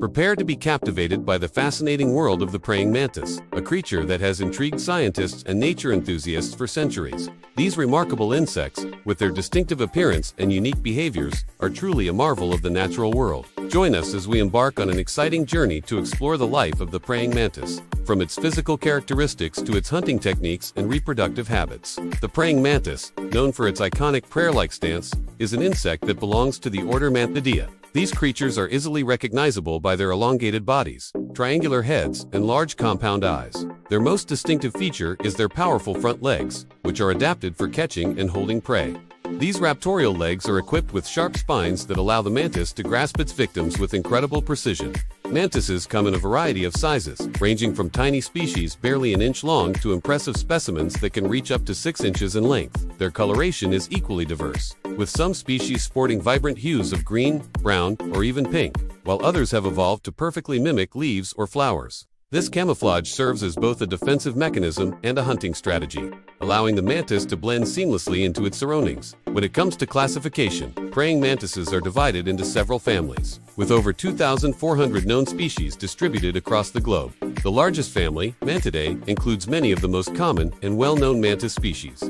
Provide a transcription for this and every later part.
Prepare to be captivated by the fascinating world of the praying mantis, a creature that has intrigued scientists and nature enthusiasts for centuries. These remarkable insects, with their distinctive appearance and unique behaviors, are truly a marvel of the natural world. Join us as we embark on an exciting journey to explore the life of the praying mantis, from its physical characteristics to its hunting techniques and reproductive habits. The praying mantis, known for its iconic prayer-like stance, is an insect that belongs to the order Mantidae. These creatures are easily recognizable by their elongated bodies, triangular heads, and large compound eyes. Their most distinctive feature is their powerful front legs, which are adapted for catching and holding prey. These raptorial legs are equipped with sharp spines that allow the mantis to grasp its victims with incredible precision. Mantises come in a variety of sizes, ranging from tiny species barely an inch long to impressive specimens that can reach up to 6 inches in length. Their coloration is equally diverse, with some species sporting vibrant hues of green, brown, or even pink, while others have evolved to perfectly mimic leaves or flowers. This camouflage serves as both a defensive mechanism and a hunting strategy, allowing the mantis to blend seamlessly into its surroundings. When it comes to classification, praying mantises are divided into several families, with over 2,400 known species distributed across the globe. The largest family, Mantidae, includes many of the most common and well-known mantis species.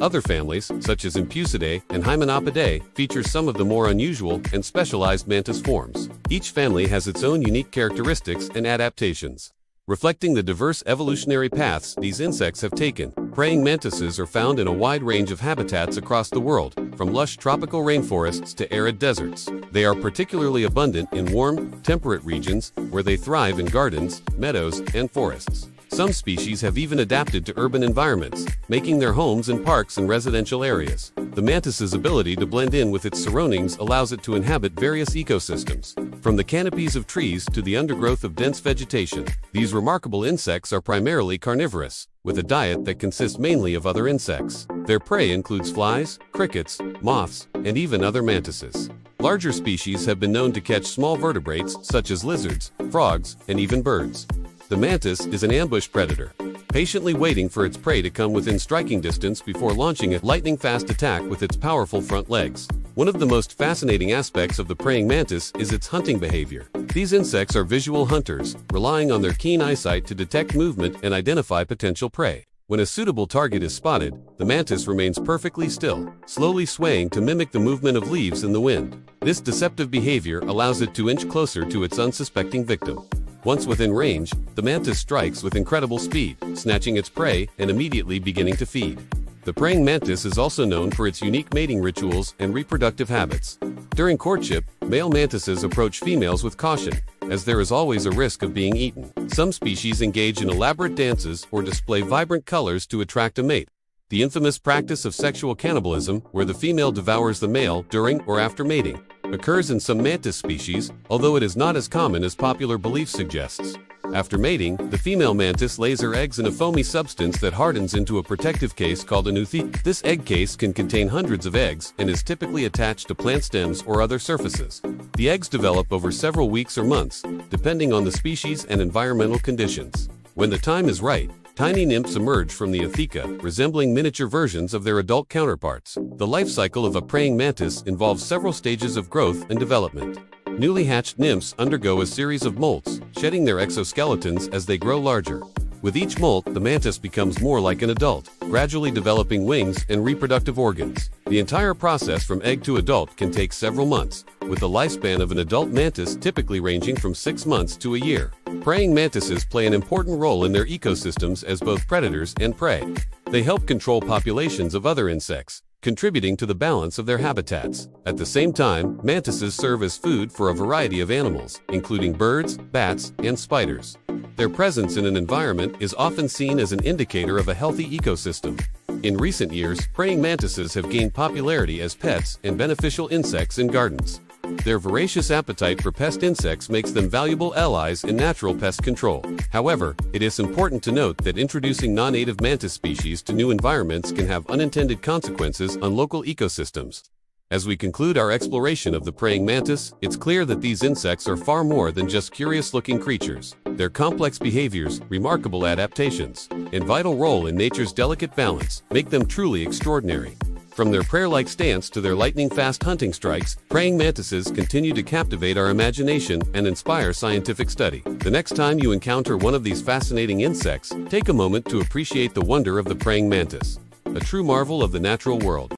Other families, such as Empusidae and Hymenopidae, feature some of the more unusual and specialized mantis forms. Each family has its own unique characteristics and adaptations. Reflecting the diverse evolutionary paths these insects have taken, praying mantises are found in a wide range of habitats across the world, from lush tropical rainforests to arid deserts. They are particularly abundant in warm, temperate regions where they thrive in gardens, meadows, and forests. Some species have even adapted to urban environments, making their homes in parks and residential areas. The mantis's ability to blend in with its surroundings allows it to inhabit various ecosystems, from the canopies of trees to the undergrowth of dense vegetation. These remarkable insects are primarily carnivorous, with a diet that consists mainly of other insects. Their prey includes flies, crickets, moths, and even other mantises. Larger species have been known to catch small vertebrates such as lizards, frogs, and even birds. The mantis is an ambush predator, patiently waiting for its prey to come within striking distance before launching a lightning-fast attack with its powerful front legs. One of the most fascinating aspects of the praying mantis is its hunting behavior. These insects are visual hunters, relying on their keen eyesight to detect movement and identify potential prey. When a suitable target is spotted, the mantis remains perfectly still, slowly swaying to mimic the movement of leaves in the wind. This deceptive behavior allows it to inch closer to its unsuspecting victim. Once within range, the mantis strikes with incredible speed, snatching its prey and immediately beginning to feed. The praying mantis is also known for its unique mating rituals and reproductive habits. During courtship, male mantises approach females with caution, as there is always a risk of being eaten. Some species engage in elaborate dances or display vibrant colors to attract a mate. The infamous practice of sexual cannibalism, where the female devours the male during or after mating, occurs in some mantis species, although it is not as common as popular belief suggests. After mating, the female mantis lays her eggs in a foamy substance that hardens into a protective case called an ootheca. This egg case can contain hundreds of eggs and is typically attached to plant stems or other surfaces. The eggs develop over several weeks or months, depending on the species and environmental conditions. When the time is right, Tiny nymphs emerge from the ootheca, resembling miniature versions of their adult counterparts. The life cycle of a praying mantis involves several stages of growth and development. Newly hatched nymphs undergo a series of molts, shedding their exoskeletons as they grow larger. With each molt, the mantis becomes more like an adult, gradually developing wings and reproductive organs. The entire process from egg to adult can take several months, with the lifespan of an adult mantis typically ranging from six months to a year. Praying mantises play an important role in their ecosystems as both predators and prey. They help control populations of other insects, contributing to the balance of their habitats. At the same time, mantises serve as food for a variety of animals, including birds, bats, and spiders. Their presence in an environment is often seen as an indicator of a healthy ecosystem. In recent years, praying mantises have gained popularity as pets and beneficial insects in gardens. Their voracious appetite for pest insects makes them valuable allies in natural pest control. However, it is important to note that introducing non-native mantis species to new environments can have unintended consequences on local ecosystems. As we conclude our exploration of the praying mantis, it's clear that these insects are far more than just curious-looking creatures. Their complex behaviors, remarkable adaptations, and vital role in nature's delicate balance make them truly extraordinary. From their prayer-like stance to their lightning-fast hunting strikes, praying mantises continue to captivate our imagination and inspire scientific study. The next time you encounter one of these fascinating insects, take a moment to appreciate the wonder of the praying mantis, a true marvel of the natural world.